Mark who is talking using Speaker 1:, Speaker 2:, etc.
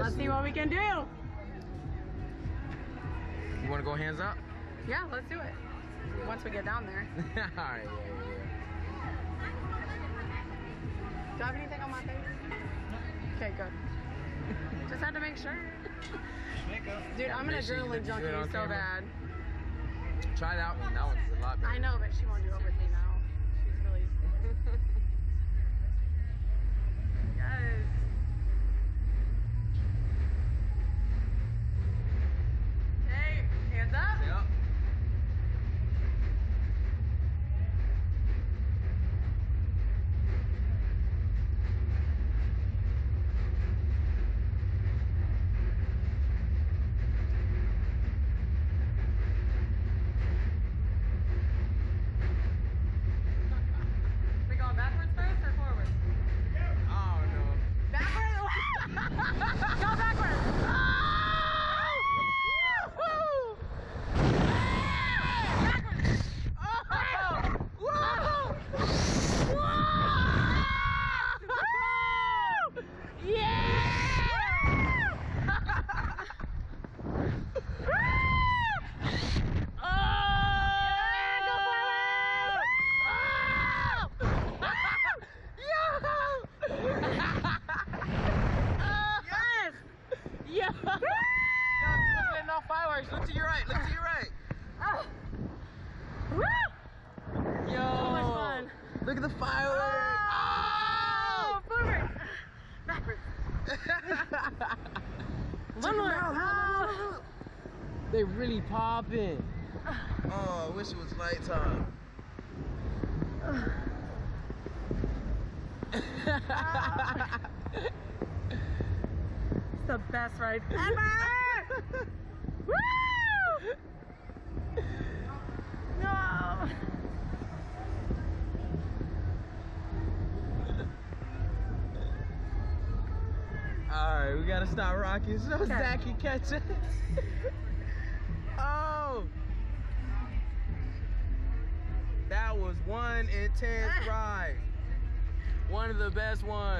Speaker 1: Let's see what we can do.
Speaker 2: You want to go hands up?
Speaker 1: Yeah, let's do it. Once we get down there.
Speaker 2: All right, yeah, yeah,
Speaker 1: Do I have anything on my face? Okay, good. Just had to make sure. Dude, I'm an adrenaline junkie so
Speaker 2: camera.
Speaker 1: bad.
Speaker 2: Try that one. That one's a lot better.
Speaker 1: I know, but she won't do it with me now. She's really. yes. Okay, hands up.
Speaker 2: Yep.
Speaker 1: We going backwards first or forward?
Speaker 2: Oh no.
Speaker 1: Backwards. Go backwards. Woo! Backwards. Yes! Yeah!
Speaker 2: Yo, no. Look to your right. Look to your right. Ah.
Speaker 1: Woo!
Speaker 2: Yo.
Speaker 1: So much fun.
Speaker 2: Look at the fireworks. Ah.
Speaker 1: Oh! oh Forward! Backwards. One more. Ah.
Speaker 2: They really popping. Ah. Oh, I wish it was nighttime.
Speaker 1: It's the best ride ever! Woo! No!
Speaker 2: Alright, we gotta stop rocking so
Speaker 1: Okay.
Speaker 2: Zach can catch it. oh! That was one intense ride. One of the best ones.